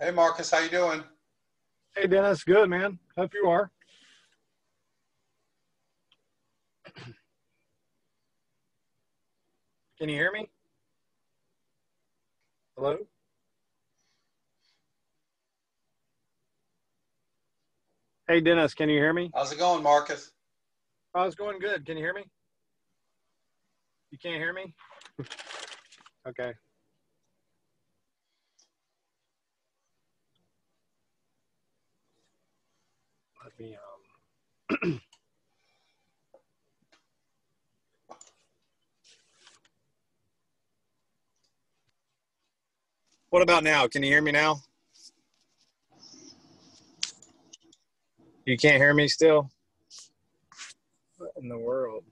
Hey, Marcus, how you doing? Hey, Dennis. Good, man. Hope you are. Can you hear me? Hello? Hey, Dennis, can you hear me? How's it going, Marcus? Oh, it's going good. Can you hear me? You can't hear me? okay. Let me, um, what about now? Can you hear me now? You can't hear me still? What in the world?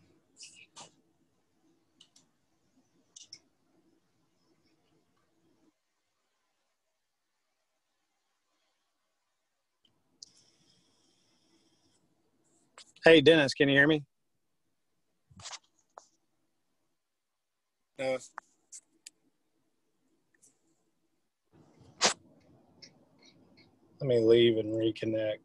Hey, Dennis, can you hear me? No. Let me leave and reconnect.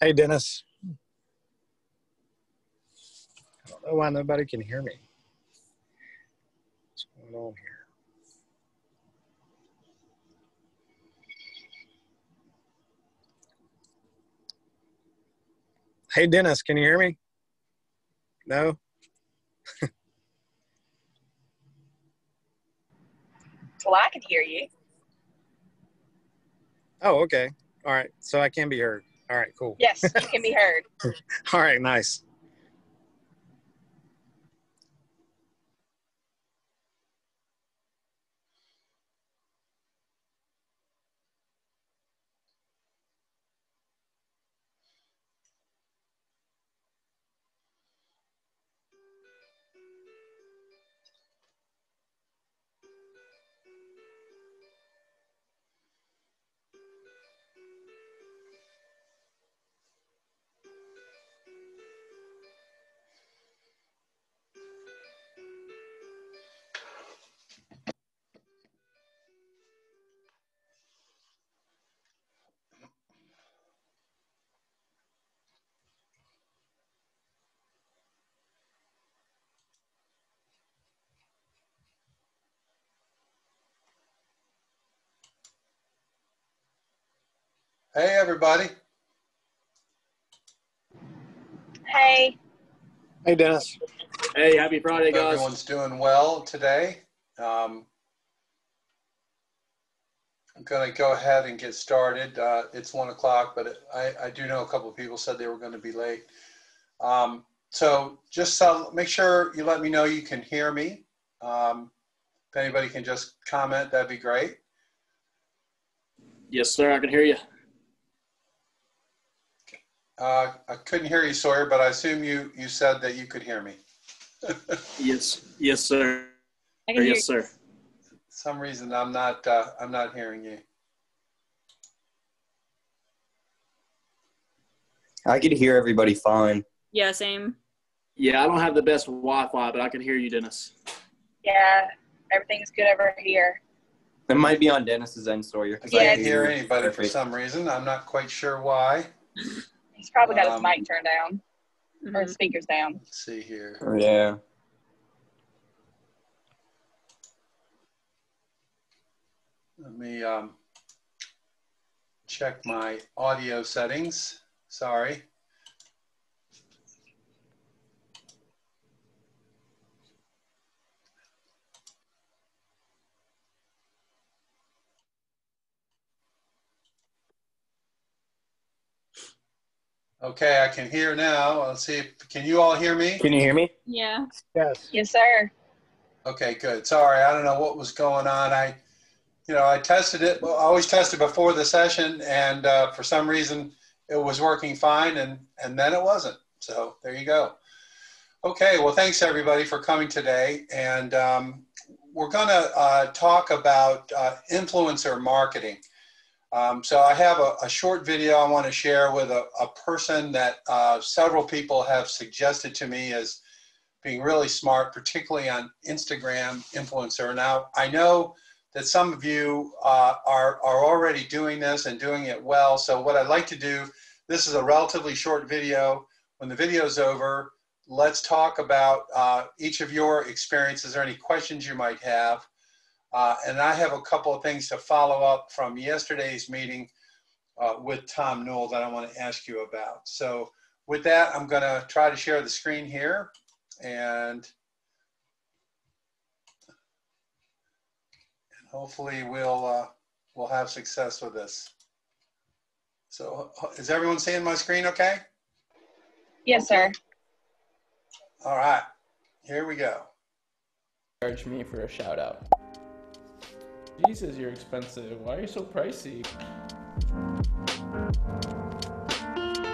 Hey, Dennis. I don't know why nobody can hear me. What's going on here? Hey, Dennis, can you hear me? No? Well, I can hear you. Oh, okay. All right. So I can be heard. All right, cool. Yes, you can be heard. All right, nice. Hey, everybody. Hey, Hey, Dennis. Hey, happy Friday, guys. Everyone's doing well today. Um, I'm going to go ahead and get started. Uh, it's one o'clock, but I, I do know a couple of people said they were going to be late. Um, so just uh, make sure you let me know you can hear me. Um, if anybody can just comment, that'd be great. Yes, sir. I can hear you. Uh, I couldn't hear you, Sawyer, but I assume you, you said that you could hear me. Yes, yes, sir. I can hear Yes, sir. some reason I'm not uh, I'm not hearing you. I could hear everybody fine. Yeah, same. Yeah, I don't have the best Wi-Fi, but I can hear you, Dennis. Yeah, everything's good over here. It might be on Dennis's end, Sawyer. 'cause I Yeah, can't can hear you anybody for some reason. I'm not quite sure why. He's probably got his Um, mic turned down or Mhm. his speakers down. Let's see here. Yeah. Let me um, check my audio settings. Sorry. Okay, I can hear now. Let's see. If, can you all hear me? Can you hear me? Yeah. Yes. Yes, sir. Okay, good. Sorry, I don't know what was going on. I, you know, I tested it. Well, I always tested before the session, and uh, for some reason, it was working fine, and and then it wasn't. So there you go. Okay, well, thanks everybody for coming today, and um, we're going to uh, talk about uh, influencer marketing. Um, so I have a, a short video I want to share with a, a person that uh, several people have suggested to me as being really smart, particularly on Instagram influencer. Now, I know that some of you uh, are, are already doing this and doing it well. So what I'd like to do, this is a relatively short video. When the video's over, let's talk about uh, each of your experiences or any questions you might have. Uh, and I have a couple of things to follow up from yesterday's meeting uh, with Tom Newell that I want to ask you about. So with that, I'm going to try to share the screen here and and hopefully we'll uh, we'll have success with this. So is everyone seeing my screen okay? Yes, sir. All right, here we go. charge me for a shout out. Jesus, you're expensive. Why are you so pricey?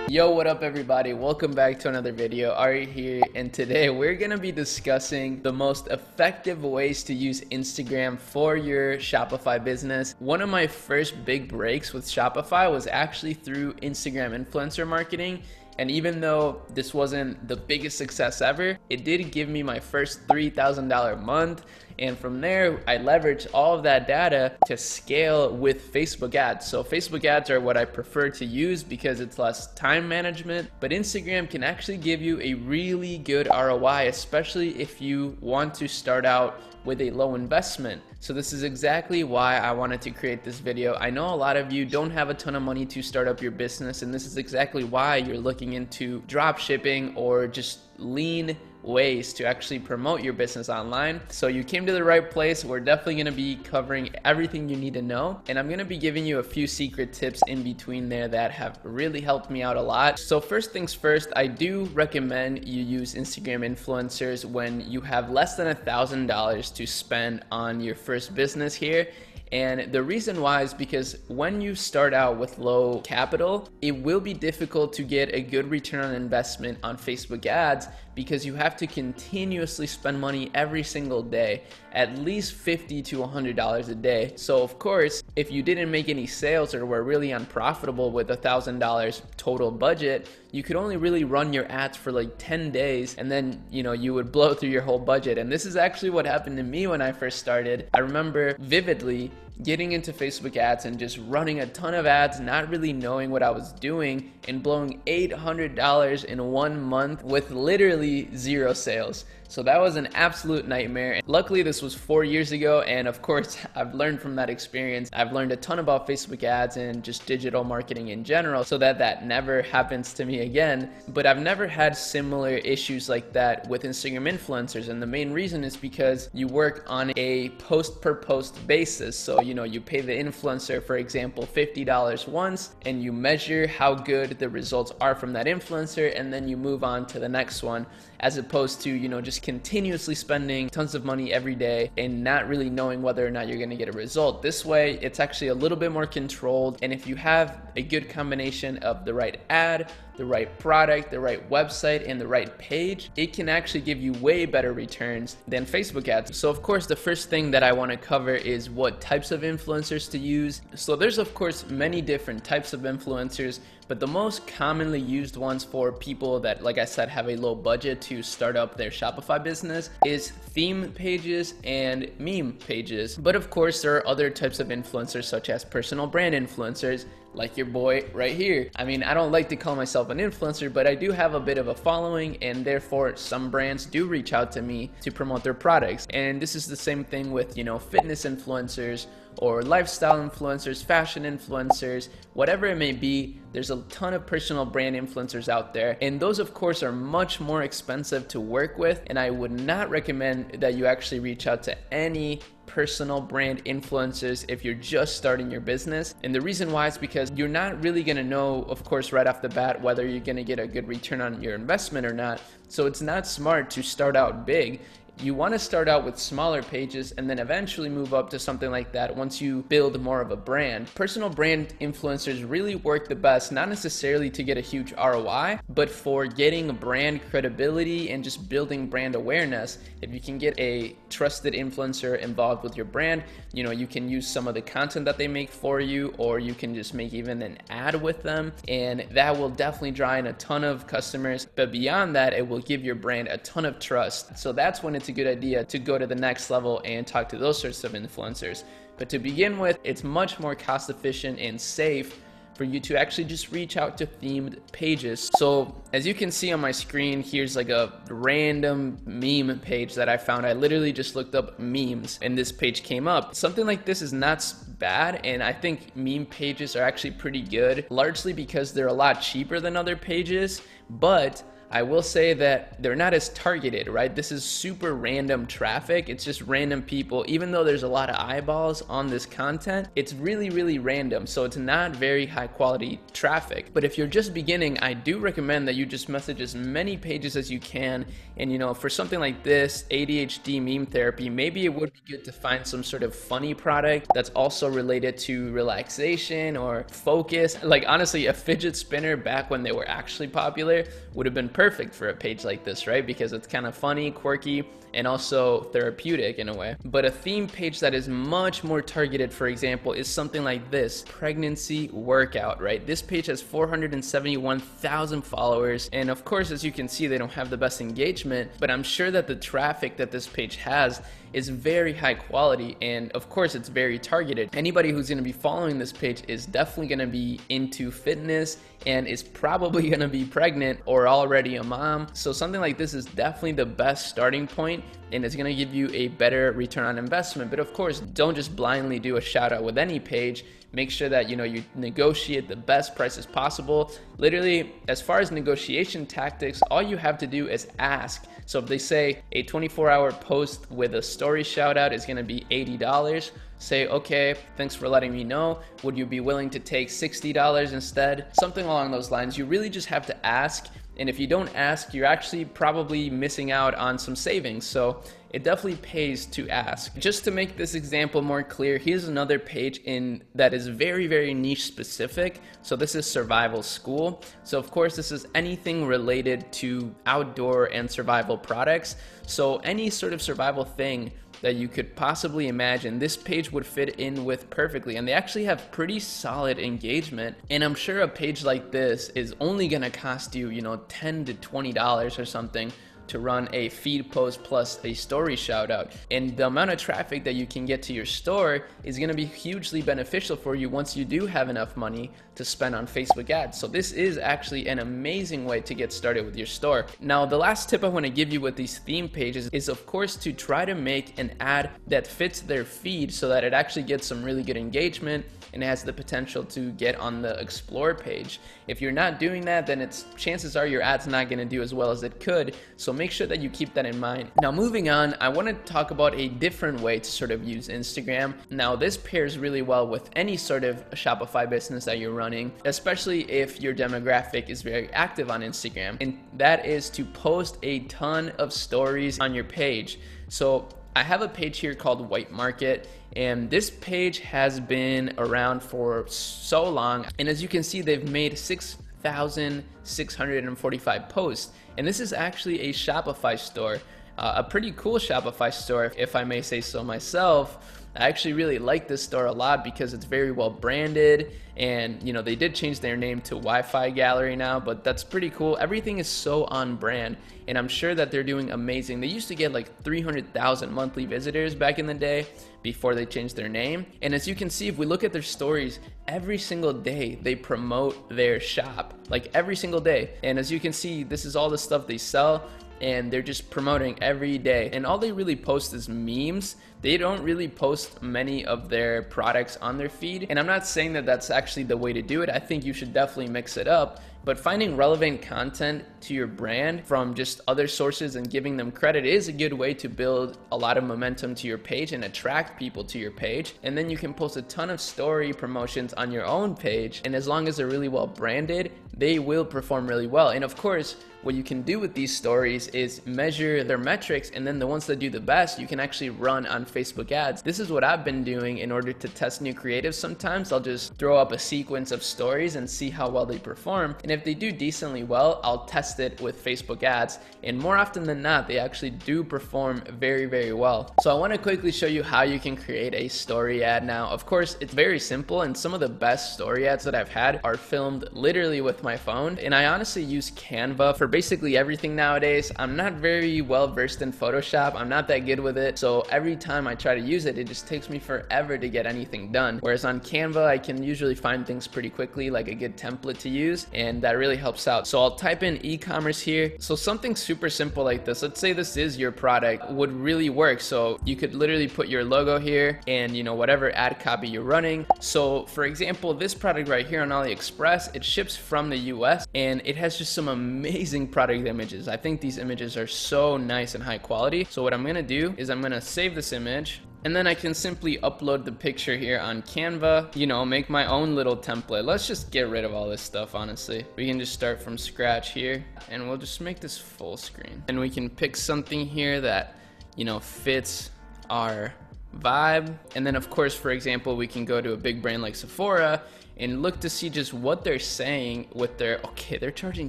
Yo, what up everybody? Welcome back to another video. Ari here and today we're to be discussing the most effective ways to use Instagram for your Shopify business. One of my first big breaks with Shopify was actually through Instagram influencer marketing and even though this wasn't the biggest success ever, it did give me my first $3,000 month. And from there, I leveraged all of that data to scale with Facebook ads. So, Facebook ads are what I prefer to use because it's less time management. But Instagram can actually give you a really good ROI, especially if you want to start out with a low investment. So this is exactly why I wanted to create this video. I know a lot of you don't have a ton of money to start up your business and this is exactly why you're looking into drop shipping or just lean ways to actually promote your business online. So you came to the right place. We're definitely going to be covering everything you need to know and I'm going to be giving you a few secret tips in between there that have really helped me out a lot. So first things first, I do recommend you use Instagram influencers when you have less than a thousand dollars to spend on your first business here. And the reason why is because when you start out with low capital, it will be difficult to get a good return on investment on Facebook ads because you have to continuously spend money every single day, at least 50 to $100 a day. So of course, if you didn't make any sales or were really unprofitable with a $1,000 total budget, you could only really run your ads for like 10 days and then, you know, you would blow through your whole budget. And this is actually what happened to me when I first started. I remember vividly getting into Facebook ads and just running a ton of ads, not really knowing what I was doing, and blowing $800 in one month with literally zero sales. So that was an absolute nightmare. Luckily, this was four years ago, and of course, I've learned from that experience. I've learned a ton about Facebook ads and just digital marketing in general so that that never happens to me again. But I've never had similar issues like that with Instagram influencers, and the main reason is because you work on a post per post basis. So, you know, you pay the influencer, for example, $50 once, and you measure how good the results are from that influencer, and then you move on to the next one, as opposed to, you know, just continuously spending tons of money every day and not really knowing whether or not you're gonna get a result. This way, it's actually a little bit more controlled, and if you have a good combination of the right ad, the right product, the right website, and the right page, it can actually give you way better returns than Facebook ads. So of course, the first thing that I wanna cover is what types of influencers to use. So there's of course many different types of influencers, but the most commonly used ones for people that, like I said, have a low budget to start up their Shopify business is theme pages and meme pages. But of course, there are other types of influencers such as personal brand influencers like your boy right here. I mean, I don't like to call myself an influencer, but I do have a bit of a following and therefore some brands do reach out to me to promote their products. And this is the same thing with, you know, fitness influencers or lifestyle influencers, fashion influencers, whatever it may be, there's a ton of personal brand influencers out there. And those, of course, are much more expensive to work with. And I would not recommend that you actually reach out to any personal brand influencers if you're just starting your business. And the reason why is because you're not really gonna know, of course, right off the bat, whether you're gonna get a good return on your investment or not. So it's not smart to start out big you want to start out with smaller pages and then eventually move up to something like that once you build more of a brand. Personal brand influencers really work the best, not necessarily to get a huge ROI, but for getting brand credibility and just building brand awareness. If you can get a trusted influencer involved with your brand, you know, you can use some of the content that they make for you, or you can just make even an ad with them, and that will definitely draw in a ton of customers. But beyond that, it will give your brand a ton of trust. So that's when it's it's a good idea to go to the next level and talk to those sorts of influencers. But to begin with, it's much more cost efficient and safe for you to actually just reach out to themed pages. So as you can see on my screen, here's like a random meme page that I found. I literally just looked up memes and this page came up. Something like this is not bad and I think meme pages are actually pretty good, largely because they're a lot cheaper than other pages, but I will say that they're not as targeted, right? This is super random traffic. It's just random people. Even though there's a lot of eyeballs on this content, it's really, really random. So it's not very high quality traffic. But if you're just beginning, I do recommend that you just message as many pages as you can. And you know, for something like this, ADHD meme therapy, maybe it would be good to find some sort of funny product that's also related to relaxation or focus. Like honestly, a fidget spinner back when they were actually popular would have been perfect for a page like this, right? Because it's kind of funny, quirky, and also therapeutic in a way. But a theme page that is much more targeted, for example, is something like this pregnancy workout, right? This page has 471,000 followers. And of course, as you can see, they don't have the best engagement, but I'm sure that the traffic that this page has is very high quality and of course it's very targeted. Anybody who's going to be following this page is definitely going to be into fitness and is probably going to be pregnant or already a mom. So something like this is definitely the best starting point and it's going to give you a better return on investment. But of course, don't just blindly do a shout out with any page. Make sure that you know you negotiate the best prices possible. Literally, as far as negotiation tactics, all you have to do is ask. So if they say a 24-hour post with a story shout out is going to be $80, say, okay, thanks for letting me know. Would you be willing to take $60 instead? Something along those lines. You really just have to ask and if you don't ask, you're actually probably missing out on some savings. So it definitely pays to ask. Just to make this example more clear, here's another page in that is very, very niche specific. So this is survival school. So of course, this is anything related to outdoor and survival products. So any sort of survival thing that you could possibly imagine, this page would fit in with perfectly. And they actually have pretty solid engagement. And I'm sure a page like this is only gonna cost you, you know, 10 to $20 or something. To run a feed post plus a story shout out. And the amount of traffic that you can get to your store is going to be hugely beneficial for you once you do have enough money to spend on Facebook ads. So this is actually an amazing way to get started with your store. Now, the last tip I want to give you with these theme pages is of course to try to make an ad that fits their feed so that it actually gets some really good engagement and has the potential to get on the explore page. If you're not doing that, then it's chances are your ad's not going to do as well as it could. So make sure that you keep that in mind. Now moving on, I want to talk about a different way to sort of use Instagram. Now this pairs really well with any sort of Shopify business that you're running, especially if your demographic is very active on Instagram. And that is to post a ton of stories on your page. So I have a page here called White Market, and this page has been around for so long. And as you can see, they've made 6,645 posts. And this is actually a Shopify store, uh, a pretty cool Shopify store, if I may say so myself. I actually really like this store a lot because it's very well branded and you know they did change their name to Wi-Fi Gallery now, but that's pretty cool. Everything is so on brand and I'm sure that they're doing amazing. They used to get like 300,000 monthly visitors back in the day before they changed their name. And as you can see, if we look at their stories, every single day they promote their shop, like every single day. And as you can see, this is all the stuff they sell and they're just promoting every day. And all they really post is memes. They don't really post many of their products on their feed. And I'm not saying that that's actually the way to do it. I think you should definitely mix it up. But finding relevant content to your brand from just other sources and giving them credit is a good way to build a lot of momentum to your page and attract people to your page. And then you can post a ton of story promotions on your own page. And as long as they're really well branded, they will perform really well. And of course, what you can do with these stories is measure their metrics and then the ones that do the best you can actually run on Facebook ads. This is what I've been doing in order to test new creatives. Sometimes I'll just throw up a sequence of stories and see how well they perform. And if they do decently well, I'll test it with Facebook ads. And more often than not, they actually do perform very, very well. So I want to quickly show you how you can create a story ad now. Of course, it's very simple and some of the best story ads that I've had are filmed literally with my phone. And I honestly use Canva for basically everything nowadays. I'm not very well versed in Photoshop. I'm not that good with it. So every time I try to use it, it just takes me forever to get anything done. Whereas on Canva, I can usually find things pretty quickly, like a good template to use, and that really helps out. So I'll type in e-commerce here. So something super simple like this, let's say this is your product, would really work. So you could literally put your logo here and you know whatever ad copy you're running. So for example, this product right here on AliExpress, it ships from the US and it has just some amazing product images. I think these images are so nice and high quality. So what I'm gonna do is I'm gonna save this image and then I can simply upload the picture here on Canva, you know, make my own little template. Let's just get rid of all this stuff, honestly. We can just start from scratch here and we'll just make this full screen. And we can pick something here that, you know, fits our vibe. And then of course, for example, we can go to a big brand like Sephora and look to see just what they're saying with their okay they're charging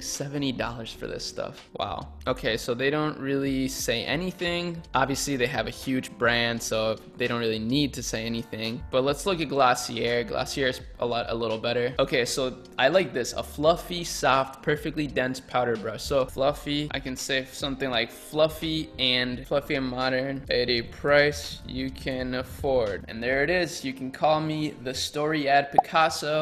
$70 for this stuff. Wow. Okay so they don't really say anything. Obviously they have a huge brand so they don't really need to say anything. But let's look at Glossier. Glossier is a lot a little better. Okay so I like this a fluffy soft perfectly dense powder brush. So fluffy I can say something like fluffy and fluffy and modern at a price you can afford. And there it is. You can call me the story ad Picasso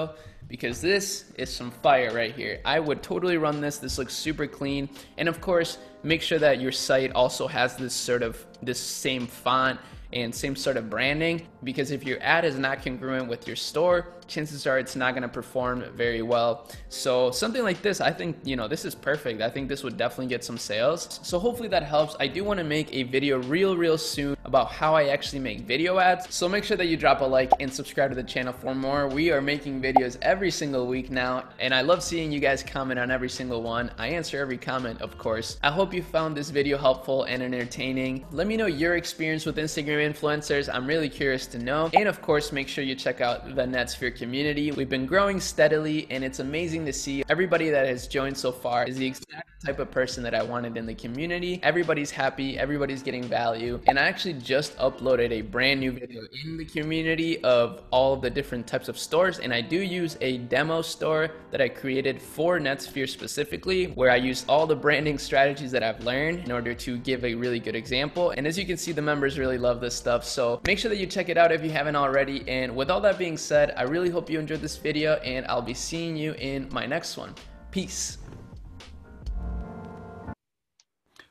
because this is some fire right here. I would totally run this. This looks super clean. And of course, make sure that your site also has this sort of this same font and same sort of branding because if your ad is not congruent with your store, chances are it's not going to perform very well. So something like this, I think, you know, this is perfect. I think this would definitely get some sales. So hopefully that helps. I do want to make a video real, real soon about how I actually make video ads. So make sure that you drop a like and subscribe to the channel for more. We are making videos every single week now, and I love seeing you guys comment on every single one. I answer every comment, of course. I hope you found this video helpful and entertaining. Let me know your experience with Instagram influencers. I'm really curious to know. And of course, make sure you check out the Netsphere community. We've been growing steadily and it's amazing to see everybody that has joined so far is the exact type of person that I wanted in the community. Everybody's happy, everybody's getting value. And I actually just uploaded a brand new video in the community of all the different types of stores. And I do use a demo store that I created for Netsphere specifically, where I use all the branding strategies that I've learned in order to give a really good example. And as you can see, the members really love this stuff. So make sure that you check it out if you haven't already. And with all that being said, I really hope you enjoyed this video and I'll be seeing you in my next one. Peace.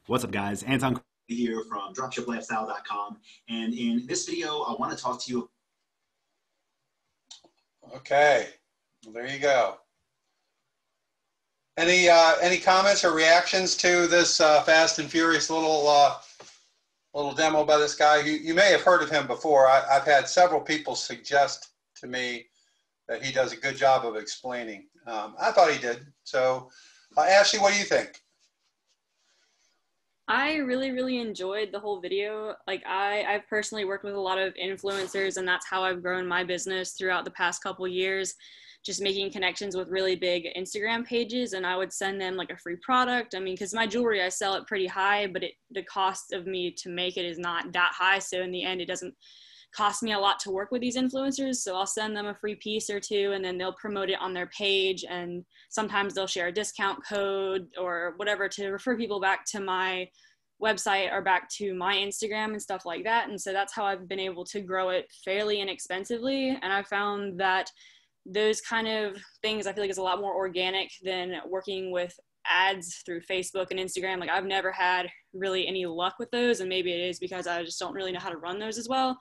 What's up, guys? Anton here from dropshiplifestyle.com. And in this video, I want to talk to you. Okay, well, there you go. Any uh, any comments or reactions to this uh, fast and furious little uh, little demo by this guy? You, you may have heard of him before. I, I've had several people suggest to me that he does a good job of explaining. Um, I thought he did. So, uh, Ashley, what do you think? I really, really enjoyed the whole video. Like I, I've personally worked with a lot of influencers and that's how I've grown my business throughout the past couple years, just making connections with really big Instagram pages. And I would send them like a free product. I mean, cause my jewelry, I sell it pretty high, but it, the cost of me to make it is not that high. So in the end, it doesn't cost me a lot to work with these influencers. So I'll send them a free piece or two and then they'll promote it on their page. And sometimes they'll share a discount code or whatever to refer people back to my website or back to my Instagram and stuff like that. And so that's how I've been able to grow it fairly inexpensively. And I found that those kind of things I feel like is a lot more organic than working with ads through Facebook and Instagram. Like I've never had really any luck with those and maybe it is because I just don't really know how to run those as well.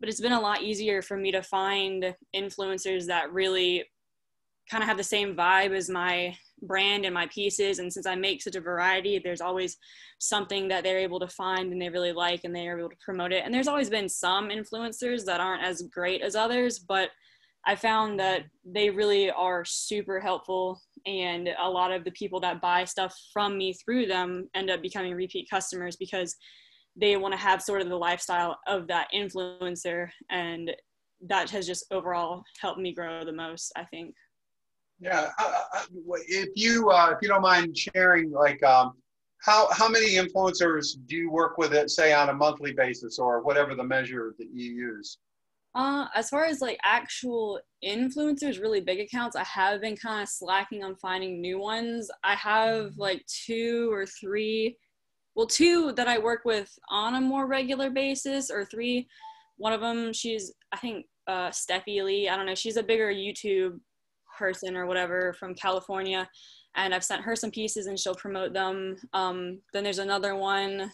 But it's been a lot easier for me to find influencers that really kind of have the same vibe as my brand and my pieces and since i make such a variety there's always something that they're able to find and they really like and they're able to promote it and there's always been some influencers that aren't as great as others but i found that they really are super helpful and a lot of the people that buy stuff from me through them end up becoming repeat customers because they want to have sort of the lifestyle of that influencer and that has just overall helped me grow the most i think yeah, if you uh, if you don't mind sharing, like um, how how many influencers do you work with it, say on a monthly basis or whatever the measure that you use? Uh, as far as like actual influencers, really big accounts, I have been kind of slacking on finding new ones. I have like two or three, well, two that I work with on a more regular basis, or three. One of them, she's I think uh, Steffi Lee. I don't know. She's a bigger YouTube person or whatever from California, and I've sent her some pieces and she'll promote them. Um, then there's another one.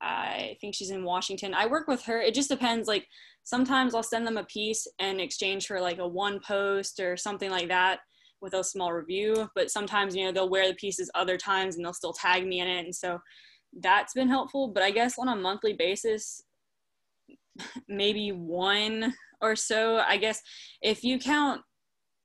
I think she's in Washington. I work with her. It just depends. Like sometimes I'll send them a piece in exchange for like a one post or something like that with a small review. But sometimes, you know, they'll wear the pieces other times and they'll still tag me in it. And so that's been helpful. But I guess on a monthly basis, maybe one or so. I guess if you count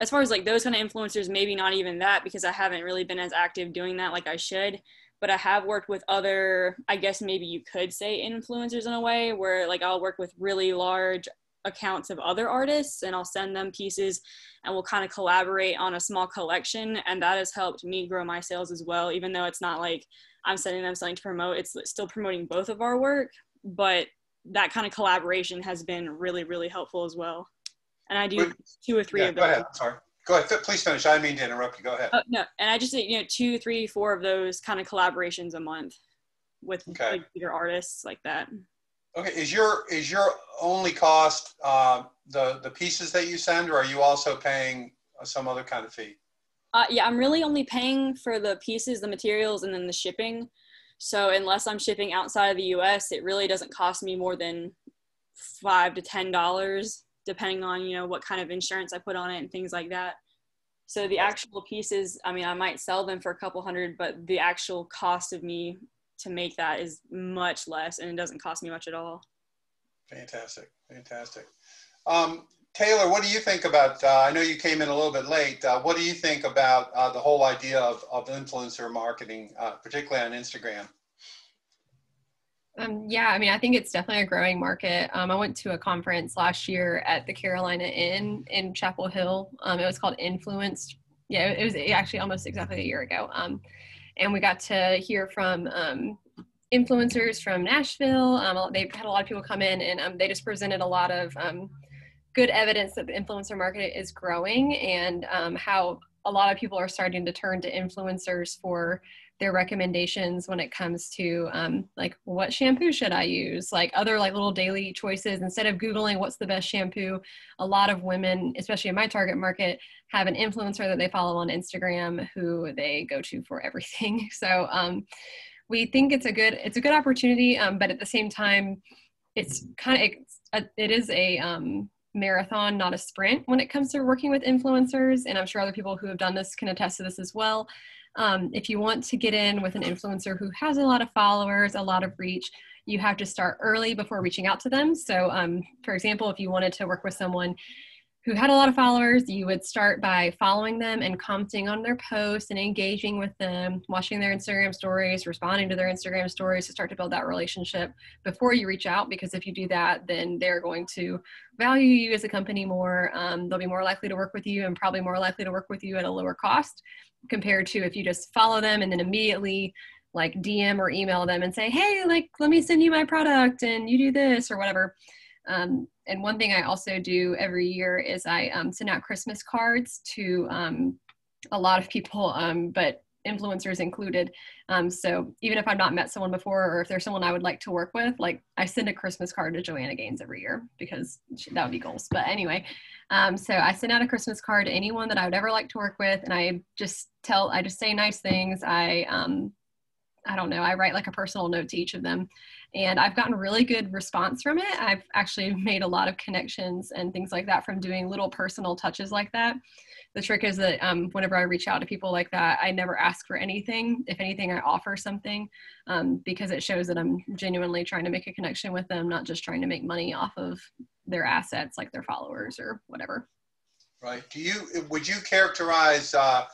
as far as like those kind of influencers, maybe not even that because I haven't really been as active doing that like I should. But I have worked with other, I guess maybe you could say influencers in a way where like I'll work with really large accounts of other artists and I'll send them pieces and we'll kind of collaborate on a small collection. And that has helped me grow my sales as well, even though it's not like I'm sending them something to promote, it's still promoting both of our work. But that kind of collaboration has been really, really helpful as well and I do two or three yeah, of those. Go ahead. Sorry. Go ahead. Please finish. I mean to interrupt you. Go ahead. Uh, no, and I just you know two, three, four of those kind of collaborations a month with okay. like bigger artists like that. Okay. Is your is your only cost uh, the the pieces that you send, or are you also paying some other kind of fee? Uh, yeah, I'm really only paying for the pieces, the materials, and then the shipping. So unless I'm shipping outside of the U.S., it really doesn't cost me more than five to ten dollars depending on you know what kind of insurance I put on it and things like that. So the actual pieces, I mean, I might sell them for a couple hundred, but the actual cost of me to make that is much less, and it doesn't cost me much at all. Fantastic, fantastic. Um, Taylor, what do you think about? Uh, I know you came in a little bit late. Uh, what do you think about uh, the whole idea of, of influencer marketing, uh, particularly on Instagram? Um, yeah, I mean, I think it's definitely a growing market. Um, I went to a conference last year at the Carolina Inn in Chapel Hill. Um, it was called Influenced. Yeah, it was actually almost exactly a year ago. Um, and we got to hear from um, influencers from Nashville. Um, they've had a lot of people come in and they just presented a lot of good evidence that the influencer market is growing and how a lot of people are starting to turn to influencers for their recommendations when it comes to um, like what shampoo should i use? Like other like little daily choices instead of googling what's the best shampoo a lot of women especially in my target market have an influencer that they follow on instagram who they go to for everything. So um, we think it's a good it's a good opportunity um, but at the same time it's kind of it, it is a um, marathon not a sprint when it comes to working with influencers and i'm sure other people who have done this can attest to this as well um, if you want to get in with an influencer who has a lot of followers a lot of reach you have to start early before reaching out to them. So um, for example if you wanted to work with someone who had a lot of followers, you would start by following them and commenting on their posts and engaging with them, watching their Instagram stories, responding to their Instagram stories to start to build that relationship before you reach out. Because if you do that, then they're going to value you as a company more. Um, they'll be more likely to work with you and probably more likely to work with you at a lower cost compared to if you just follow them and then immediately like DM or email them and say, hey, like, let me send you my product and you do this or whatever. Um, and one thing I also do every year is I um, send out Christmas cards to um, a lot of people, um, but influencers included. Um, so even if I've not met someone before, or if there's someone I would like to work with, like I send a Christmas card to Joanna Gaines every year because that would be goals. But anyway, um, so I send out a Christmas card to anyone that I would ever like to work with, and I just tell, I just say nice things. I um, I don't know, I write like a personal note to each of them. And I've gotten really good response from it. I've actually made a lot of connections and things like that from doing little personal touches like that. The trick is that um, whenever I reach out to people like that, I never ask for anything. If anything, I offer something um, because it shows that I'm genuinely trying to make a connection with them, not just trying to make money off of their assets like their followers or whatever. Right. Do you, would you characterize, uh,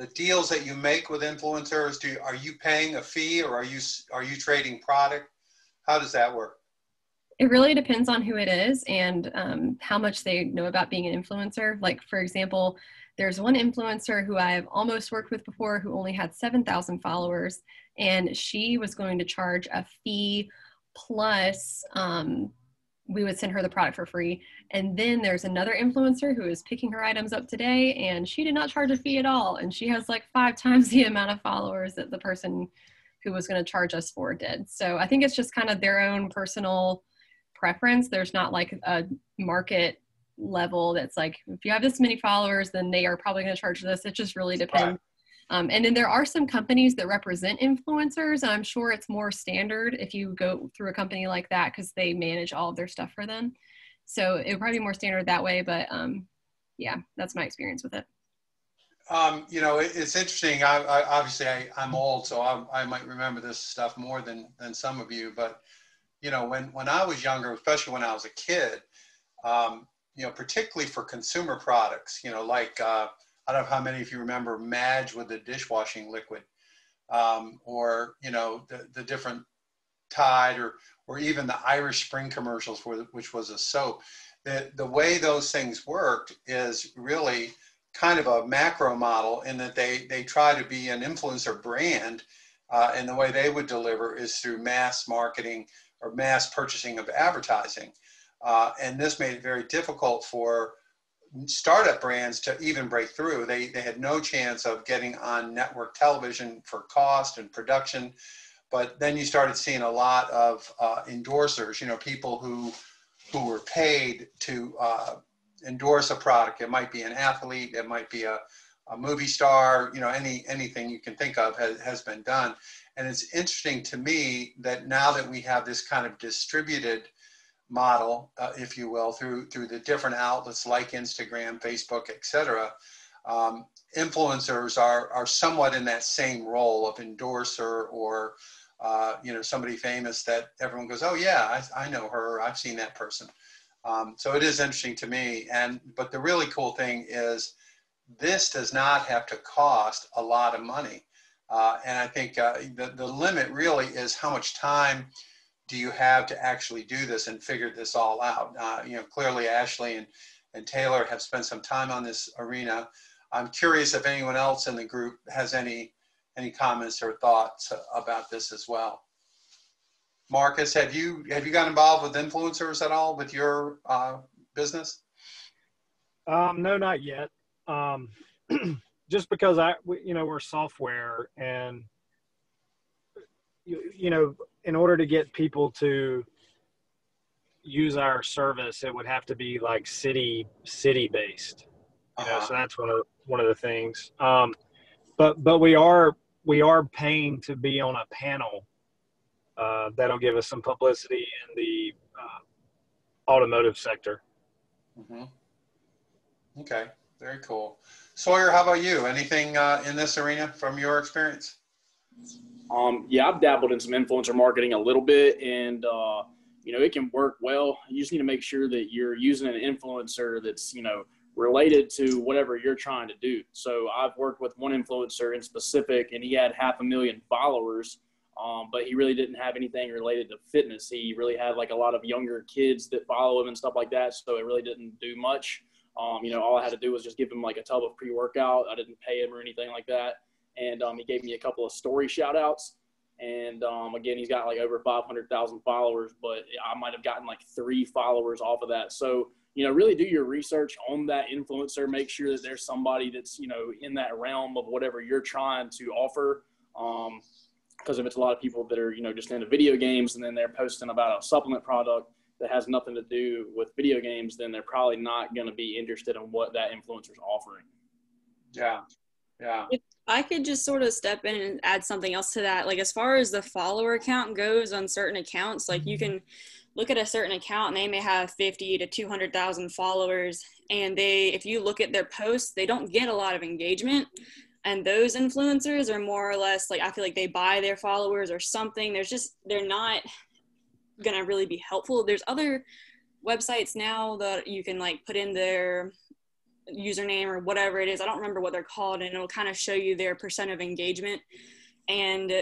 the deals that you make with influencers do you, are you paying a fee or are you are you trading product? How does that work? It really depends on who it is and um, how much they know about being an influencer. Like for example there's one influencer who i've almost worked with before who only had 7000 followers and she was going to charge a fee plus um, we would send her the product for free. And then there's another influencer who is picking her items up today, and she did not charge a fee at all. And she has like five times the amount of followers that the person who was going to charge us for did. So I think it's just kind of their own personal preference. There's not like a market level that's like, if you have this many followers, then they are probably going to charge this. It just really depends. Um, and then there are some companies that represent influencers. I'm sure it's more standard if you go through a company like that because they manage all of their stuff for them. So it would probably be more standard that way. But um, yeah, that's my experience with it. Um, you know, it, it's interesting. I, I obviously I, am old, so I, I, might remember this stuff more than than some of you. But you know, when when I was younger, especially when I was a kid, um, you know, particularly for consumer products, you know, like uh, I don't know how many of you remember Madge with the dishwashing liquid, um, or you know the, the different Tide, or or even the Irish Spring commercials, for, which was a soap. The the way those things worked is really kind of a macro model in that they they try to be an influencer brand, uh, and the way they would deliver is through mass marketing or mass purchasing of advertising, uh, and this made it very difficult for startup brands to even break through. They, they had no chance of getting on network television for cost and production. But then you started seeing a lot of uh, endorsers, you know, people who, who were paid to uh, endorse a product. It might be an athlete, it might be a, a movie star, you know, any, anything you can think of has, has been done. And it's interesting to me that now that we have this kind of distributed model, uh, if you will, through through the different outlets like Instagram, Facebook, etc. Um, influencers are are somewhat in that same role of endorser or uh, you know somebody famous that everyone goes, oh yeah, I, I know her, I've seen that person. Um, so it is interesting to me. And but the really cool thing is this does not have to cost a lot of money. Uh, and I think uh, the, the limit really is how much time do you have to actually do this and figure this all out? Uh, you know, clearly Ashley and, and Taylor have spent some time on this arena. I'm curious if anyone else in the group has any any comments or thoughts about this as well. Marcus, have you have you got involved with influencers at all with your uh, business? Um, no, not yet. Um, just because I, you know, we're software, and you, you know, in order to get people to use our service, it would have to be like city city based. You know, Uh-huh. so that's one of one of the things. Um, but but we are we are paying to be on a panel uh, that'll give us some publicity in the uh, automotive sector. Mm-hmm. Okay, very cool. Sawyer, how about you? Anything uh, in this arena from your experience? Um, yeah, I've dabbled in some influencer marketing a little bit, and uh, you know it can work well. You just need to make sure that you're using an influencer that's you know related to whatever you're trying to do. So I've worked with one influencer in specific, and he had half a million followers, um, but he really didn't have anything related to fitness. He really had like a lot of younger kids that follow him and stuff like that. So it really didn't do much. Um, you know, all I had to do was just give him like a tub of pre-workout. I didn't pay him or anything like that and um, he gave me a couple of story shout outs. And um, again, he's got like over 500,000 followers, but I might have gotten like three followers off of that. So, you know, really do your research on that influencer. Make sure that there's somebody that's, you know, in that realm of whatever you're trying to offer. Um, because if it's a lot of people that are, you know, just into video games and then they're posting about a supplement product that has nothing to do with video games, then they're probably not going to be interested in what that influencer's offering. Yeah, yeah. I could just sort of step in and add something else to that. Like as far as the follower count goes on certain accounts, like you mm-hmm. can look at a certain account and they may have 50 to 200,000 followers and they if you look at their posts, they don't get a lot of engagement. And those influencers are more or less like I feel like they buy their followers or something. There's just they're not going to really be helpful. There's other websites now that you can like put in their username or whatever it is. I don't remember what they're called, and it'll kind of show you their percent of engagement. And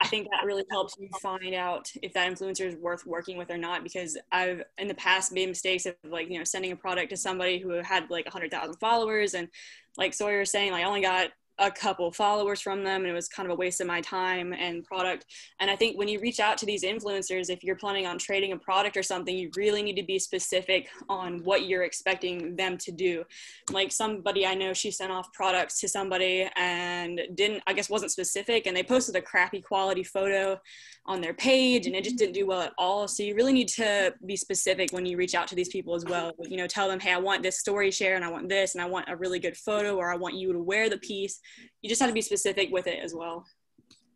I think that really helps you find out if that influencer is worth working with or not. Because I've in the past made mistakes of like you know sending a product to somebody who had like hundred thousand followers, and like Sawyer was saying, like I only got a couple followers from them and it was kind of a waste of my time and product. And i think when you reach out to these influencers if you're planning on trading a product or something you really need to be specific on what you're expecting them to do. Like somebody i know she sent off products to somebody and didn't i guess wasn't specific and they posted a crappy quality photo on their page and it just didn't do well at all. So you really need to be specific when you reach out to these people as well. You know tell them hey i want this story share and i want this and i want a really good photo or i want you to wear the piece you just have to be specific with it as well.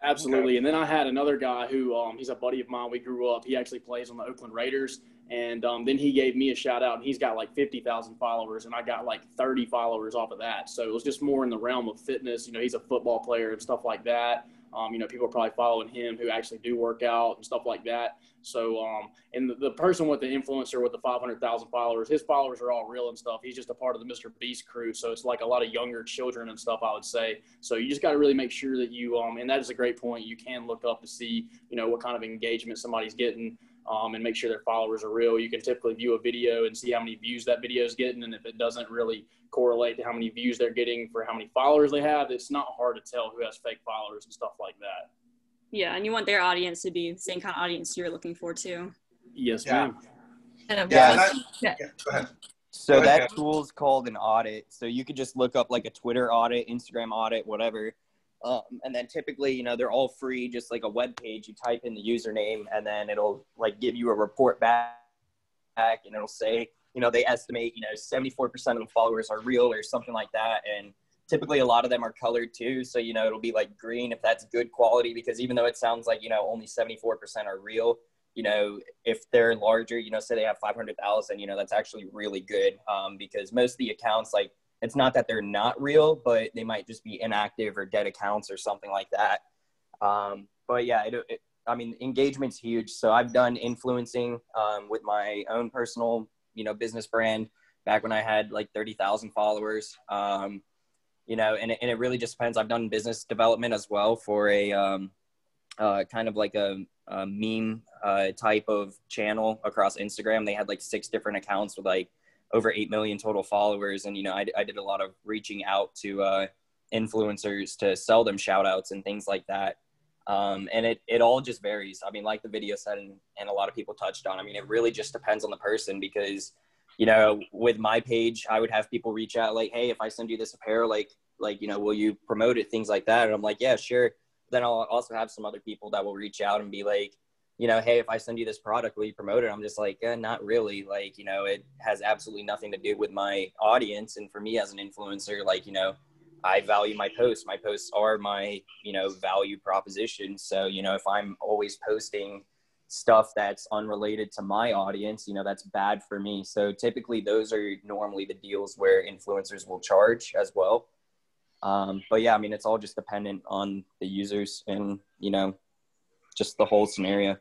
Absolutely. And then I had another guy who um, he's a buddy of mine. We grew up. He actually plays on the Oakland Raiders. And um, then he gave me a shout out, and he's got like 50,000 followers, and I got like 30 followers off of that. So it was just more in the realm of fitness. You know, he's a football player and stuff like that. Um, you know, people are probably following him who actually do work out and stuff like that. So, um, and the, the person with the influencer with the 500,000 followers, his followers are all real and stuff. He's just a part of the Mr. Beast crew. So it's like a lot of younger children and stuff, I would say. So you just got to really make sure that you, um, and that is a great point. You can look up to see, you know, what kind of engagement somebody's getting. Um, and make sure their followers are real. You can typically view a video and see how many views that video is getting. And if it doesn't really correlate to how many views they're getting for how many followers they have, it's not hard to tell who has fake followers and stuff like that. Yeah, and you want their audience to be the same kind of audience you're looking for too. Yes, Yeah. ma'am. And Yeah, and I, yeah. yeah. So that tool is called an audit. So you could just look up like a Twitter audit, Instagram audit, whatever. Um, and then typically, you know, they're all free, just like a web page. You type in the username, and then it'll like give you a report back, and it'll say, you know, they estimate, you know, 74% of the followers are real or something like that. And typically, a lot of them are colored too. So you know, it'll be like green if that's good quality, because even though it sounds like you know only 74% are real, you know, if they're larger, you know, say they have 500,000, you know, that's actually really good um, because most of the accounts, like, it's not that they're not real, but they might just be inactive or dead accounts or something like that. Um, but yeah, it, it, I mean, engagement's huge. So I've done influencing um, with my own personal, you know, business brand back when I had like 30,000 followers. Um, you know, and it, and it really just depends. I've done business development as well for a um, uh, kind of like a uh, meme uh, type of channel across Instagram. They had like six different accounts with like over 8 million total followers. And, you know, I, I did a lot of reaching out to uh, influencers to sell them shout outs and things like that. Um, and it, it all just varies. I mean, like the video said, and, and a lot of people touched on, I mean, it really just depends on the person because, you know, with my page, I would have people reach out like, Hey, if I send you this apparel, like, like, you know, will you promote it? Things like that. And I'm like, yeah, sure. Then I'll also have some other people that will reach out and be like, you know, hey, if I send you this product, will you promote it? I'm just like, eh, not really. Like, you know, it has absolutely nothing to do with my audience. And for me as an influencer, like, you know, I value my posts. My posts are my, you know, value proposition. So, you know, if I'm always posting stuff that's unrelated to my audience, you know, that's bad for me. So typically those are normally the deals where influencers will charge as well. Um, but yeah, I mean, it's all just dependent on the users and, you know, just the whole scenario.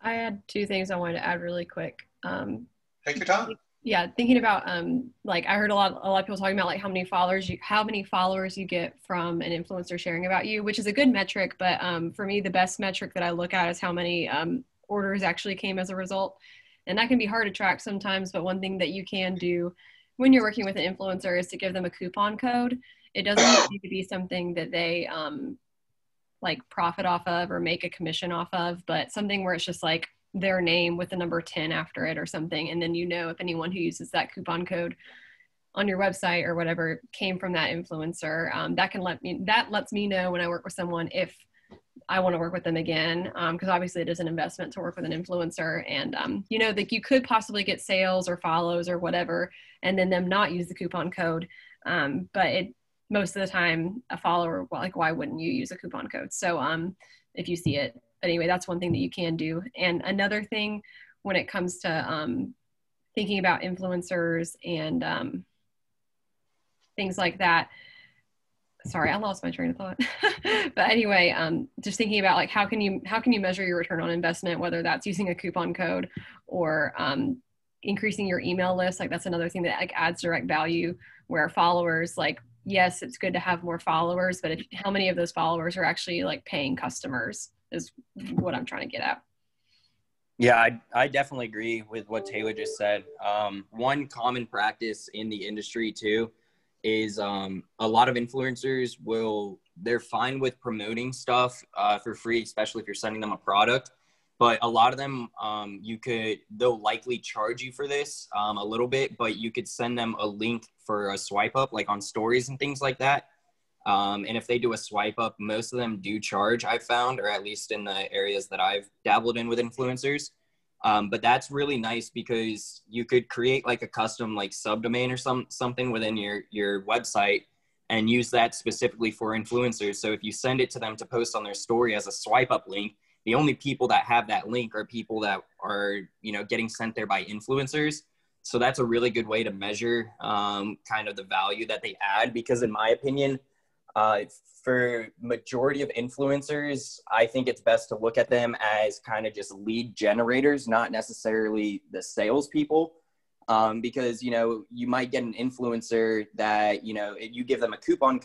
I had two things I wanted to add really quick. Um, Take your time. Yeah, thinking about um, like I heard a lot a lot of people talking about like how many followers you how many followers you get from an influencer sharing about you, which is a good metric. But um, for me, the best metric that I look at is how many um, orders actually came as a result, and that can be hard to track sometimes. But one thing that you can do when you're working with an influencer is to give them a coupon code. It doesn't need to be something that they um, like profit off of or make a commission off of, but something where it's just like their name with the number 10 after it or something. And then you know if anyone who uses that coupon code on your website or whatever came from that influencer, um, that can let me, that lets me know when I work with someone if I want to work with them again. Because um, obviously it is an investment to work with an influencer. And, um, you know, that you could possibly get sales or follows or whatever, and then them not use the coupon code. Um, but it, most of the time a follower well, like why wouldn't you use a coupon code? So um if you see it but anyway that's one thing that you can do. And another thing when it comes to um thinking about influencers and um things like that sorry i lost my train of thought. But anyway um, just thinking about like how can you how can you measure your return on investment whether that's using a coupon code or um, increasing your email list? Like that's another thing that like adds direct value where followers like yes, it's good to have more followers, but if, how many of those followers are actually like paying customers is what I'm trying to get at. Yeah, I, I definitely agree with what Taylor just said. Um, one common practice in the industry too is um, a lot of influencers will they're fine with promoting stuff uh, for free, especially if you're sending them a product. But a lot of them, um, you could they'll likely charge you for this um, a little bit, but you could send them a link for a swipe up, like on stories and things like that. Um, and if they do a swipe up, most of them do charge, I've found, or at least in the areas that I've dabbled in with influencers. Um, but that's really nice because you could create like a custom like subdomain or some something within your your website and use that specifically for influencers. So if you send it to them to post on their story as a swipe up link, the only people that have that link are people that are you know getting sent there by influencers. So that's a really good way to measure um, kind of the value that they add because in my opinion uh, for majority of influencers i think it's best to look at them as kind of just lead generators not necessarily the salespeople. Um, because you know you might get an influencer that you know you give them a coupon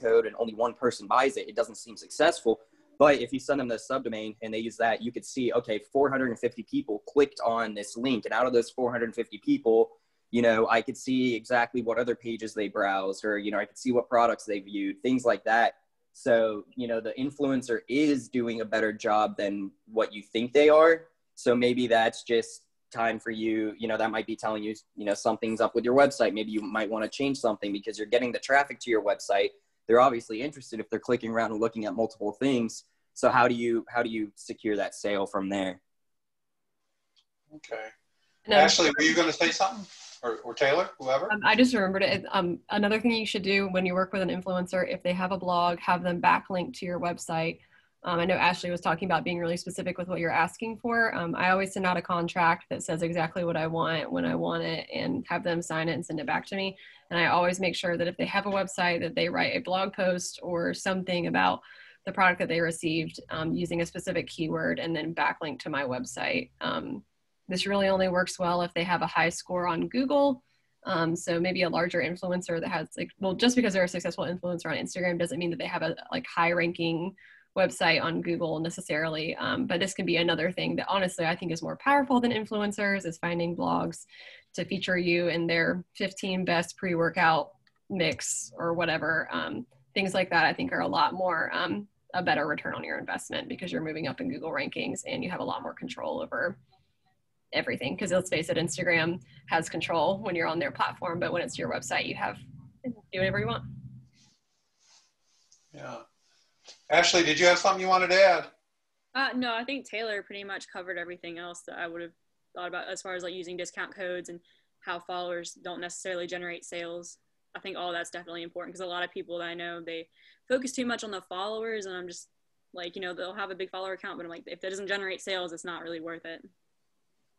code and only one person buys it it doesn't seem successful but if you send them the subdomain and they use that, you could see, okay, 450 people clicked on this link. And out of those 450 people, you know, I could see exactly what other pages they browsed or, you know, I could see what products they viewed, things like that. So, you know, the influencer is doing a better job than what you think they are. So maybe that's just time for you, you know, that might be telling you, you know, something's up with your website. Maybe you might want to change something because you're getting the traffic to your website they're obviously interested if they're clicking around and looking at multiple things. So how do you how do you secure that sale from there? Okay. No, Ashley, were you going to say something? Or, or Taylor, whoever? Um, I just remembered it. Um, another thing you should do when you work with an influencer, if they have a blog, have them backlink to your website um, I know Ashley was talking about being really specific with what you're asking for. Um, I always send out a contract that says exactly what I want when I want it and have them sign it and send it back to me. And I always make sure that if they have a website that they write a blog post or something about the product that they received um, using a specific keyword and then backlink to my website. Um, this really only works well if they have a high score on Google. Um, so maybe a larger influencer that has like, well, just because they're a successful influencer on Instagram doesn't mean that they have a like high ranking website on Google necessarily. Um, but this can be another thing that honestly I think is more powerful than influencers is finding blogs to feature you in their 15 best pre-workout mix or whatever. Um, things like that I think are a lot more um, a better return on your investment because you're moving up in Google rankings and you have a lot more control over everything. Because let's face it, Instagram has control when you're on their platform, but when it's your website, you have do whatever you want. Yeah. Ashley, did you have something you wanted to add? Uh, no, I think Taylor pretty much covered everything else that I would have thought about as far as like using discount codes and how followers don't necessarily generate sales. I think all that's definitely important because a lot of people that I know they focus too much on the followers, and I'm just like, you know, they'll have a big follower account, but I'm like, if it doesn't generate sales, it's not really worth it.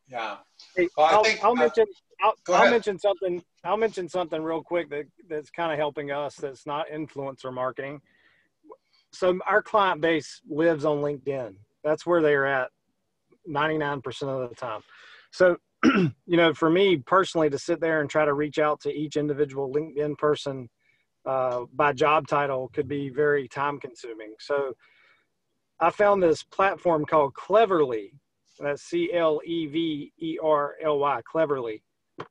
Yeah. Hey, Well, I I'll, think- I'll uh, mention I'll, I'll mention something. I'll mention something real quick that that's kind of helping us. That's not influencer marketing. So our client base lives on LinkedIn. That's where they're at 99% of the time. So, you know, for me personally, to sit there and try to reach out to each individual LinkedIn person uh, by job title could be very time consuming. So, I found this platform called Cleverly. That's C L E V E R L Y, Cleverly.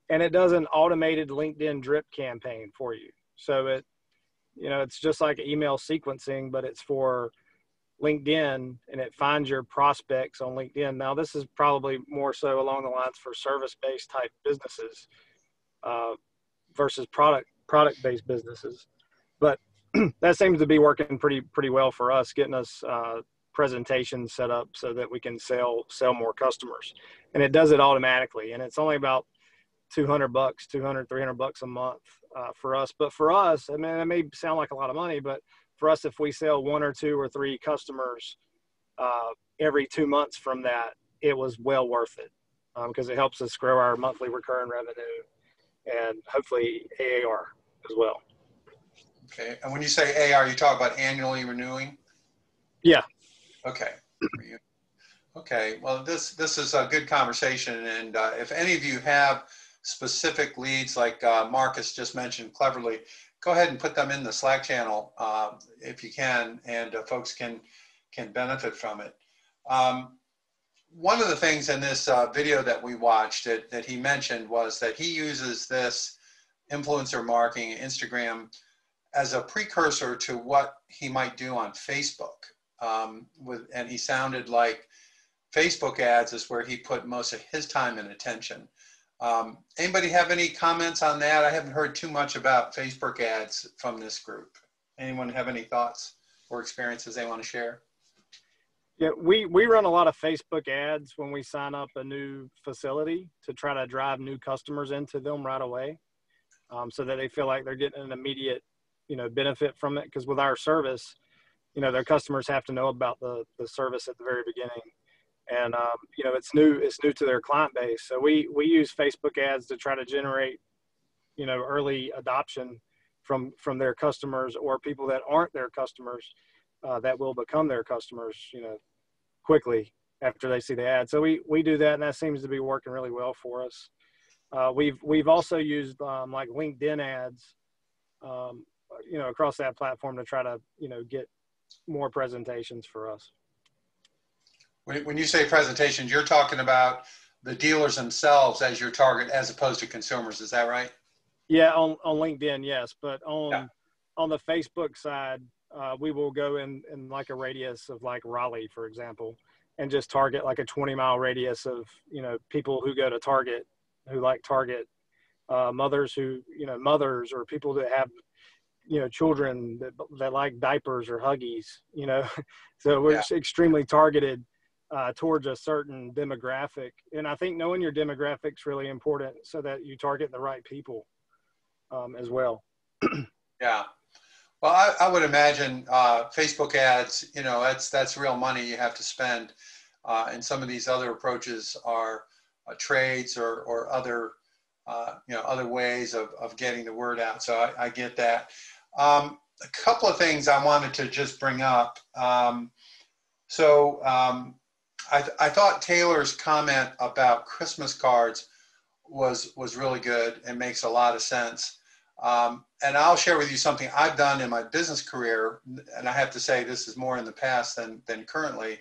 And it does an automated LinkedIn drip campaign for you. So it, you know, it's just like email sequencing, but it's for LinkedIn and it finds your prospects on LinkedIn. Now, this is probably more so along the lines for service based type businesses uh, versus product product based businesses. But that seems to be working pretty pretty well for us, getting us uh, presentations set up so that we can sell sell more customers and it does it automatically and it's only about 200 bucks 200 300 bucks a month uh, for us but for us i mean it may sound like a lot of money but for us if we sell one or two or three customers uh, every two months from that it was well worth it because it helps us grow our monthly recurring revenue and hopefully ARR as well Okay. And when you say AR, you talk about annually renewing? Yeah. Okay. Okay. Well, this this is a good conversation, and uh, if any of you have specific leads, like uh, Marcus just mentioned cleverly, go ahead and put them in the Slack channel uh, if you can, and uh, folks can can benefit from it. Um, one of the things in this uh, video that we watched that, that he mentioned was that he uses this influencer marketing, Instagram, as a precursor to what he might do on Facebook. Um, with, and he sounded like Facebook ads is where he put most of his time and attention. Um, anybody have any comments on that? I haven't heard too much about Facebook ads from this group. Anyone have any thoughts or experiences they want to share? Yeah, we, we run a lot of Facebook ads when we sign up a new facility to try to drive new customers into them right away um, so that they feel like they're getting an immediate, you know, benefit from it. Because with our service, you know, their customers have to know about the, the service at the very beginning. And, um, you know, it's new, it's new to their client base. So we, we use Facebook ads to try to generate, you know, early adoption from, from their customers or people that aren't their customers uh, that will become their customers, you know, quickly after they see the ad. So we we do that, and that seems to be working really well for us. Uh, we've we've also used um, like LinkedIn ads, um, you know, across that platform to try to you know get more presentations for us. When, when you say presentations, you're talking about the dealers themselves as your target as opposed to consumers. Is that right? Yeah, on on LinkedIn, yes, but on Yeah. on the Facebook side, uh, we will go in in like a radius of like Raleigh, for example, and just target like a 20 mile radius of you know people who go to Target, who like Target, uh, mothers who you know mothers or people that have you know children that, that like diapers or huggies, you know, so we're Yeah. extremely targeted. Uh, towards a certain demographic, and I think knowing your demographic is really important so that you target the right people um, as well. Yeah. Well, I, I would imagine uh, Facebook ads. You know, that's that's real money you have to spend, uh, and some of these other approaches are uh, trades or or other uh, you know other ways of of getting the word out. So I, I get that. Um, a couple of things I wanted to just bring up. Um, so um, I, I thought Taylor's comment about Christmas cards was was really good and makes a lot of sense. Um, and I'll share with you something I've done in my business career, and I have to say this is more in the past than than currently.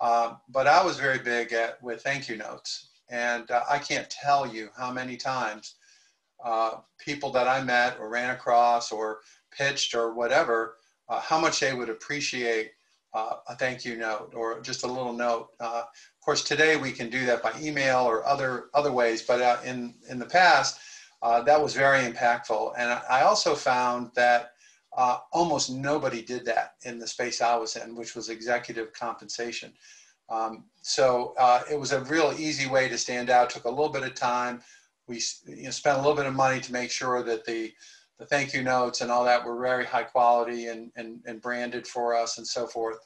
Uh, but I was very big at with thank you notes, and uh, I can't tell you how many times uh, people that I met or ran across or pitched or whatever, uh, how much they would appreciate uh, a thank you note or just a little note. Uh, of course, today we can do that by email or other other ways, but uh, in in the past, uh, that was very impactful. And I also found that uh, almost nobody did that in the space I was in, which was executive compensation. Um, so uh, it was a real easy way to stand out. Took a little bit of time. We you know, spent a little bit of money to make sure that the the thank you notes and all that were very high quality and, and, and branded for us and so forth.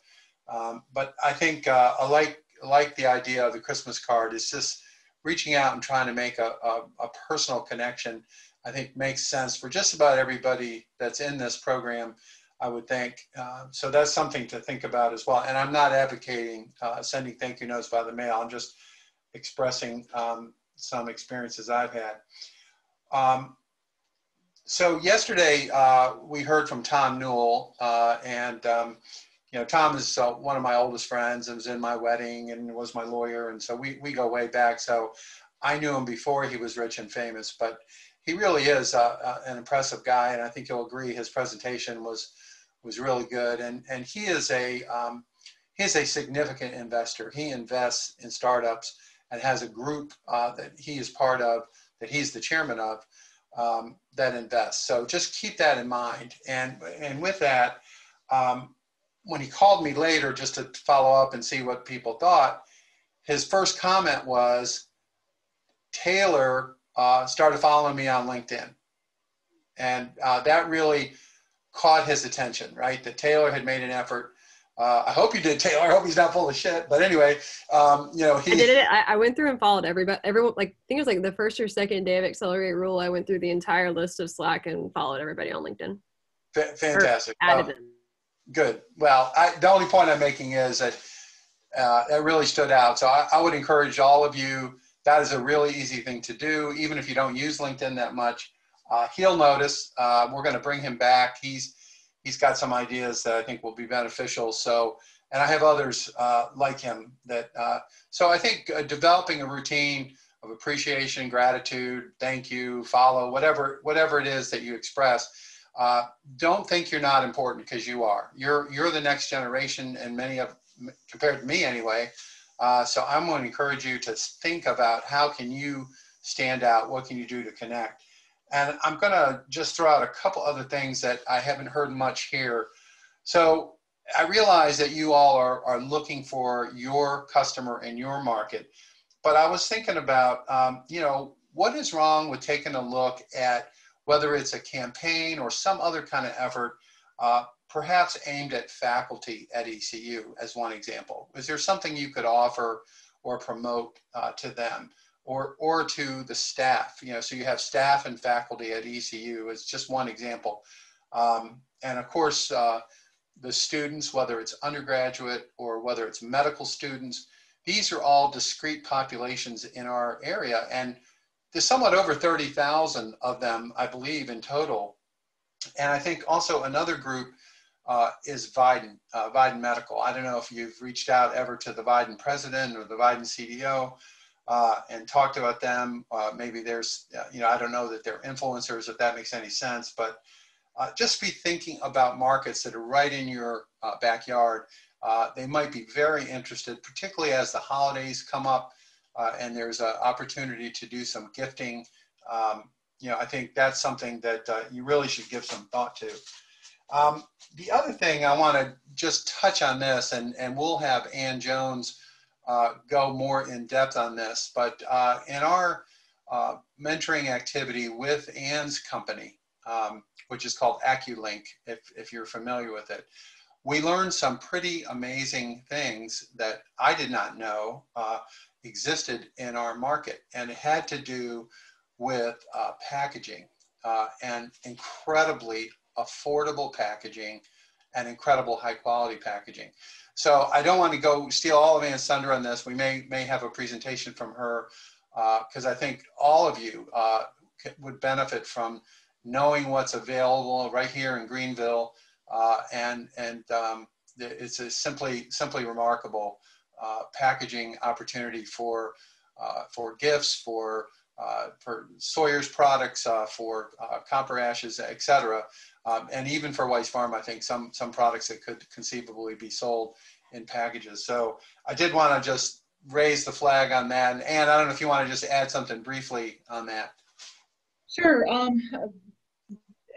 Um, but I think uh, I like like the idea of the Christmas card. It's just reaching out and trying to make a, a, a, personal connection. I think makes sense for just about everybody that's in this program. I would think uh, so. That's something to think about as well. And I'm not advocating uh, sending thank you notes by the mail. I'm just expressing um, some experiences I've had. Um, so yesterday uh, we heard from Tom Newell, uh, and um, you know Tom is uh, one of my oldest friends and was in my wedding and was my lawyer, and so we we go way back. So I knew him before he was rich and famous, but he really is uh, uh, an impressive guy, and I think you'll agree his presentation was was really good. And and he is a um, he is a significant investor. He invests in startups and has a group uh, that he is part of that he's the chairman of um, that invest. So just keep that in mind. And, and with that, um, when he called me later just to follow up and see what people thought, his first comment was Taylor uh, started following me on LinkedIn. And uh, that really caught his attention, right? That Taylor had made an effort uh, I hope you did, Taylor. I hope he's not full of shit. But anyway, um, you know, he I did it. I, I, went through and followed everybody. Everyone, like, I think it was like the first or second day of Accelerate Rural. I went through the entire list of Slack and followed everybody on LinkedIn. F- fantastic. Uh, good. Well, I, the only point I'm making is that uh, that really stood out. So I, I would encourage all of you. That is a really easy thing to do, even if you don't use LinkedIn that much. Uh, he'll notice. Uh, we're going to bring him back. He's he's got some ideas that I think will be beneficial. So, and I have others uh, like him that. Uh, so I think uh, developing a routine of appreciation, gratitude, thank you, follow, whatever whatever it is that you express. Uh, don't think you're not important because you are. You're you're the next generation, and many of compared to me anyway. Uh, so I'm going to encourage you to think about how can you stand out. What can you do to connect? And I'm going to just throw out a couple other things that I haven't heard much here. So I realize that you all are, are looking for your customer in your market, but I was thinking about, um, you know, what is wrong with taking a look at whether it's a campaign or some other kind of effort, uh, perhaps aimed at faculty at ECU as one example? Is there something you could offer or promote uh, to them? Or, or to the staff. You know, so you have staff and faculty at ECU is just one example. Um, and of course, uh, the students, whether it's undergraduate or whether it's medical students, these are all discrete populations in our area. And there's somewhat over 30,000 of them, I believe, in total. And I think also another group uh, is Vidant, uh, Medical. I don't know if you've reached out ever to the Vidant president or the Vidant CDO uh, and talked about them. Uh, maybe there's, uh, you know, I don't know that they're influencers, if that makes any sense, but uh, just be thinking about markets that are right in your uh, backyard. Uh, they might be very interested, particularly as the holidays come up and there's an opportunity to do some gifting. Um, you know, I think that's something that you really should give some thought to. Um, the other thing I want to just touch on this, and, and we'll have Ann Jones uh, go more in depth on this, but uh, in our uh, mentoring activity with Ann's company, um, which is called AccuLink, if, if you're familiar with it, we learned some pretty amazing things that I did not know uh, existed in our market, and it had to do with uh, packaging uh, and incredibly affordable packaging and incredible high quality packaging. So I don't want to go steal all of Ann's thunder on this. We may may have a presentation from her because uh, I think all of you uh, would benefit from knowing what's available right here in Greenville, uh, and and um, it's a simply simply remarkable uh, packaging opportunity for uh, for gifts, for uh, for Sawyer's products, for copper ashes, etc., um, and even for Weiss Farm, I think some some products that could conceivably be sold in packages. So I did want to just raise the flag on that, and I don't know if you want to just add something briefly on that. Sure. Um,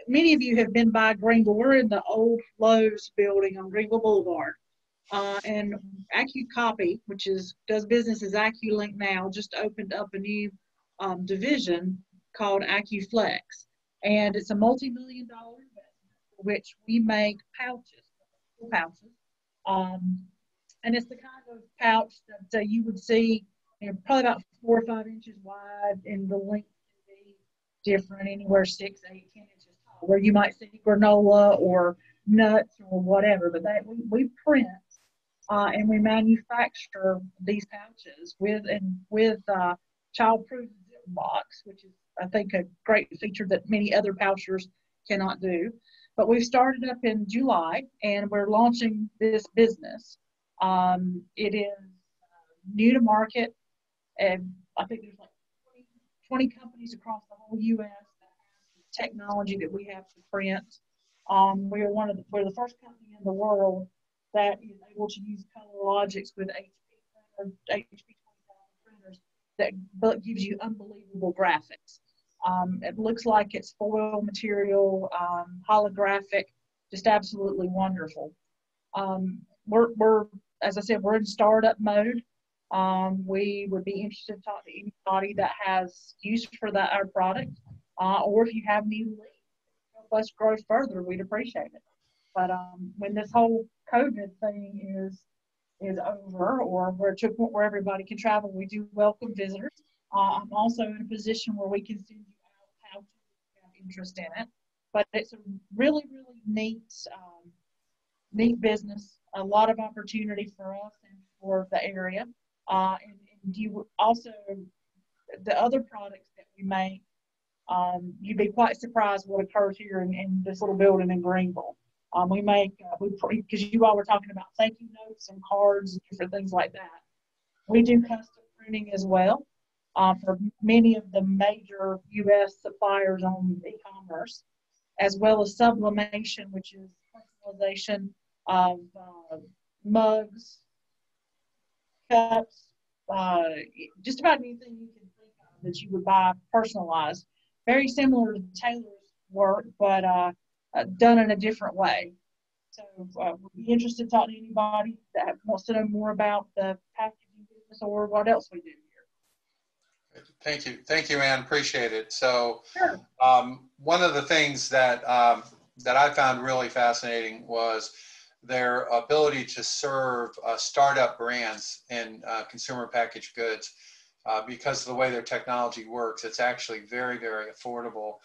many of you have been by Greenville. We're in the old Lowe's building on Greenville Boulevard. Uh, and AccuCopy, which is does business as AccuLink now, just opened up a new um, division called AccuFlex, and it's a multi-million dollar which we make pouches, pouches, um, and it's the kind of pouch that uh, you would see, you know, probably about four or five inches wide, and the length can be different, anywhere six, eight, ten inches tall, where you might see granola or nuts or whatever. But that we, we print uh, and we manufacture these pouches with and with uh, child-proof zip box, which is I think a great feature that many other pouchers cannot do. But we've started up in July and we're launching this business. Um, it is uh, new to market, and I think there's like 20, 20 companies across the whole U.S. that have technology that we have to print. Um, we are one of the, we're the first company in the world that is able to use ColorLogix with HP HP 2000 printers that gives you unbelievable graphics. Um, it looks like it's foil material, um, holographic, just absolutely wonderful. Um, we're, we're, as I said, we're in startup mode. Um, we would be interested to talk to anybody that has use for that our product, uh, or if you have any leads, help us grow further, we'd appreciate it. But um, when this whole COVID thing is is over, or we're to a point where everybody can travel, we do welcome visitors. Uh, I'm also in a position where we can send you out how to have interest in it. But it's a really, really neat, um, neat business. A lot of opportunity for us and for the area. Uh, and, and you also, the other products that we make, um, you'd be quite surprised what occurs here in, in this little building in Greenville. Um, we make, uh, we because you all were talking about thank you notes and cards and different things like that. We do custom printing as well uh, for many of the major U.S. suppliers on e-commerce, as well as sublimation, which is personalization of uh, mugs, cups, uh, just about anything you can think of that you would buy personalized. Very similar to Taylor's work, but uh, uh, done in a different way. So uh, we'd be interested to talk to anybody that wants to know more about the packaging business or what else we do. Thank you. Thank you, Ann. Appreciate it. So sure. um, one of the things that, um, that I found really fascinating was their ability to serve uh, startup brands in uh, consumer packaged goods. Uh, because of the way their technology works, it's actually very, very affordable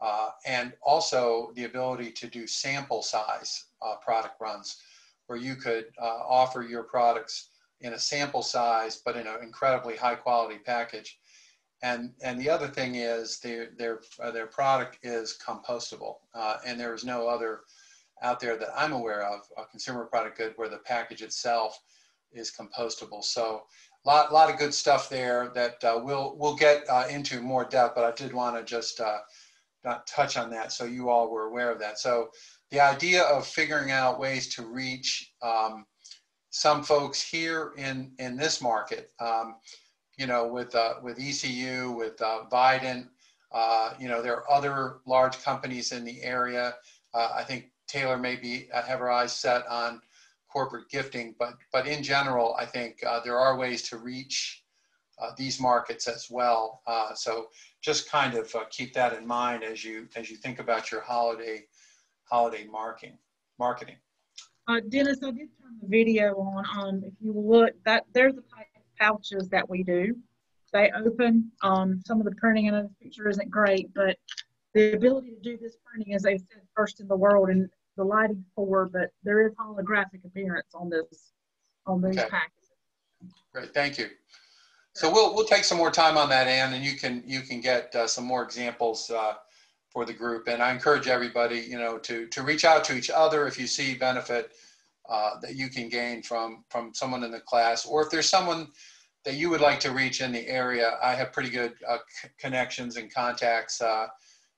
uh, and also the ability to do sample size uh, product runs where you could uh, offer your products in a sample size but in an incredibly high quality package and and the other thing is their their uh, their product is compostable uh, and there is no other out there that I'm aware of a consumer product good where the package itself is compostable so a lot, lot of good stuff there that uh, we'll we'll get into more depth but I did want to just not touch on that so you all were aware of that. So the idea of figuring out ways to reach um, some folks here in, in this market, um, you know, with, uh, with ECU, with uh, uh, you know, there are other large companies in the area. Uh, I think Taylor may be uh, have her eyes set on corporate gifting, but but in general, I think uh, there are ways to reach uh, these markets as well. So just kind of keep that in mind as you as you think about your holiday holiday marking marketing. Uh, Dennis, I did turn the video on. Um, if you look, that there's the pouches that we do. They open. Um, some of the printing in the picture isn't great, but the ability to do this printing, as I said, first in the world, and the lighting poor, but there is holographic appearance on this on these okay. packages. Great, thank you. So we'll we'll take some more time on that, Ann, and you can you can get uh, some more examples uh, for the group. And I encourage everybody, you know, to to reach out to each other if you see benefit uh, that you can gain from from someone in the class, or if there's someone that you would like to reach in the area. I have pretty good uh, connections and contacts, uh,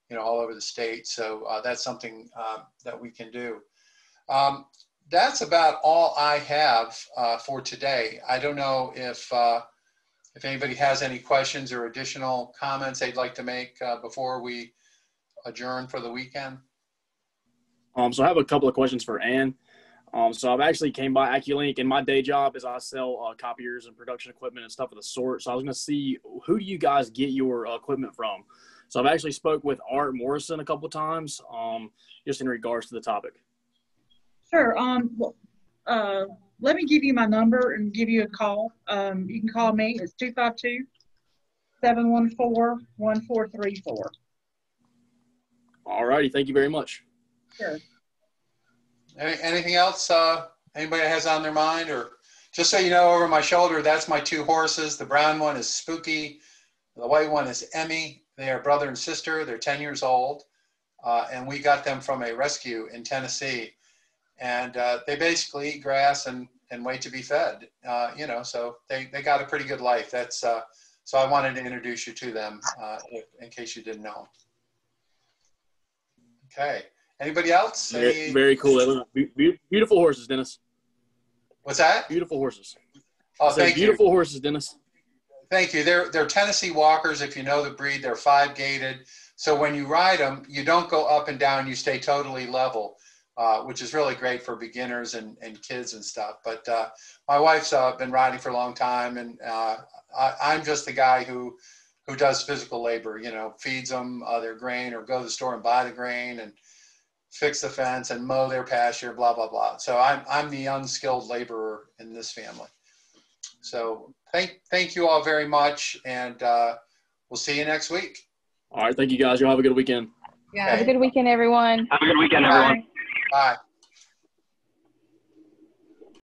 you know, all over the state. So uh, that's something that we can do. Um, that's about all I have for today. I don't know if if anybody has any questions or additional comments they'd like to make before we adjourn for the weekend. Um, so I have a couple of questions for Ann. Um, so I've actually came by AccuLink, and my day job is I sell uh, copiers and production equipment and stuff of the sort. So I was going to see who do you guys get your uh, equipment from. So I've actually spoke with Art Morrison a couple times, um, just in regards to the topic. Sure. Um, well, uh, let me give you my number and give you a call. Um, you can call me. It's 252 714 1434. All righty. Thank you very much. Sure. Any, anything else uh, anybody has on their mind? Or just so you know, over my shoulder, that's my two horses. The brown one is Spooky. The white one is Emmy. They are brother and sister. They're 10 years old. Uh, and we got them from a rescue in Tennessee. And uh, they basically eat grass and, and wait to be fed. Uh, you know, so they, they got a pretty good life. That's uh, so I wanted to introduce you to them uh, in case you didn't know. Okay. Anybody else? Very, Any, very cool. Beautiful horses, Dennis. What's that? Beautiful horses. Oh, thank beautiful you. horses, Dennis. Thank you. They're they're Tennessee Walkers. If you know the breed, they're five gated. So when you ride them, you don't go up and down. You stay totally level, uh, which is really great for beginners and, and kids and stuff. But uh, my wife's uh, been riding for a long time, and uh, I, I'm just the guy who who does physical labor. You know, feeds them uh, their grain or go to the store and buy the grain and fix the fence and mow their pasture, blah, blah, blah. So I'm, I'm the unskilled laborer in this family. So thank, thank you all very much. And uh, we'll see you next week. All right. Thank you guys. You'll have a good weekend. Yeah. Have a good weekend, everyone. Have a good weekend, everyone. Bye.